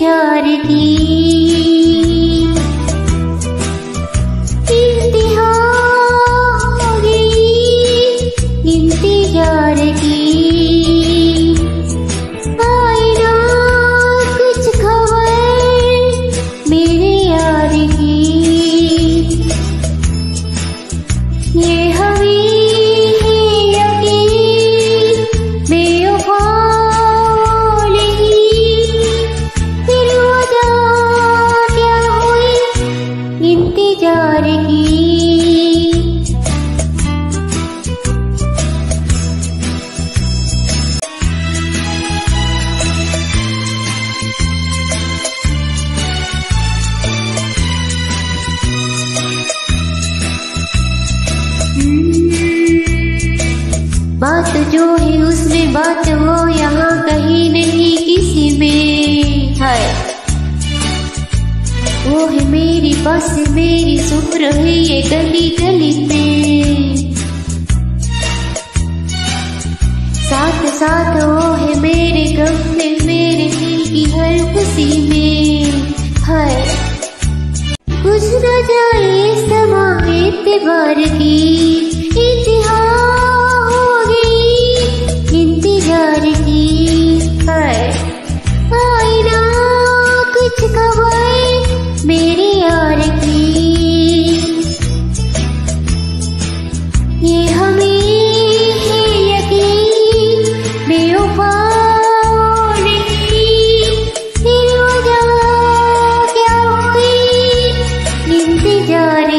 ी प्यार की। बात जो है उसमें बात हो यहाँ मेरी बस, मेरी सुन रहे ये गली गली में। साथ साथ वो है मेरे गम में मेरे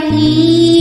की